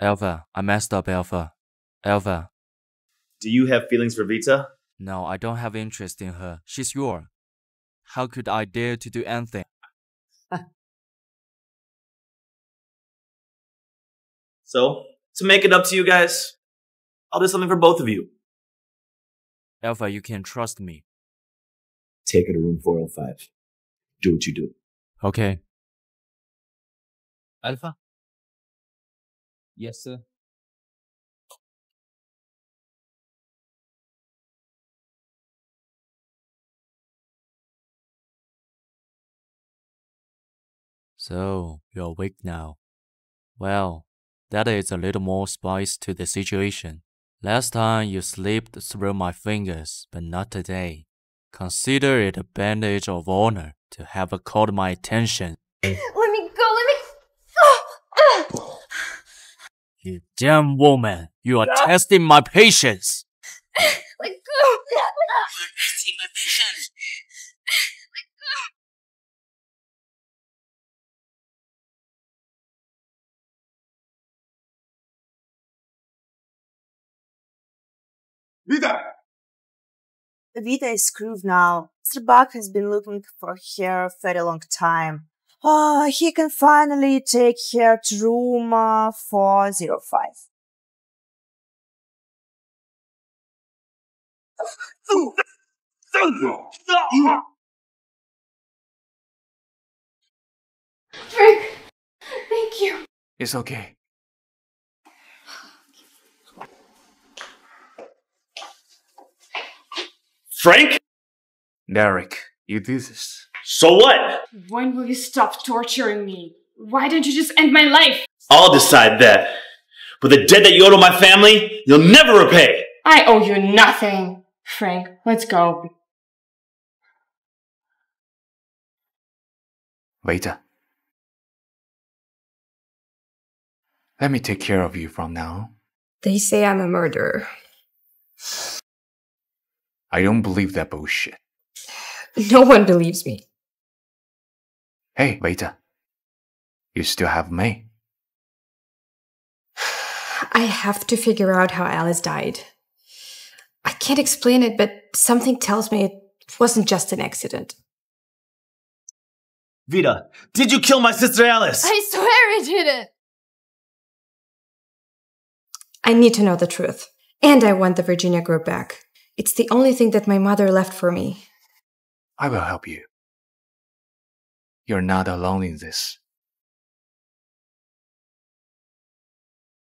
Alpha, I messed up, Alpha. Alpha, Do you have feelings for Vita? no, I don't have interest in her. She's yours. How could I dare to do anything? So, to make it up to you guys, I'll do something for both of you. Alpha, you can trust me. Take her to room 405. Do what you do. Okay. Alpha? Yes, sir. So, you're awake now. Well, that is a little more spice to the situation. Last time you slipped through my fingers, but not today. Consider it a bandage of honor to have caught my attention. Let me go, let me go! You damn woman, you are testing my patience. Let go! Testing my patience. Vita! Vita is grooved now. Mr. Buck has been looking for her for a very long time. Ah, he can finally take her to room uh, 405. Frank! Thank you! It's okay. Frank? Derek, you do this. So what? When will you stop torturing me? Why don't you just end my life? I'll decide that. But the debt that you owe to my family, you'll never repay. I owe you nothing. Frank, let's go. Vita. Let me take care of you from now. They say I'm a murderer. I don't believe that bullshit. No one believes me. Hey, Vita. You still have me. I have to figure out how Alice died. I can't explain it, but something tells me it wasn't just an accident. Vita, did you kill my sister Alice? I swear I didn't! I need to know the truth. And I want the Virginia group back. It's the only thing that my mother left for me. I will help you. You're not alone in this.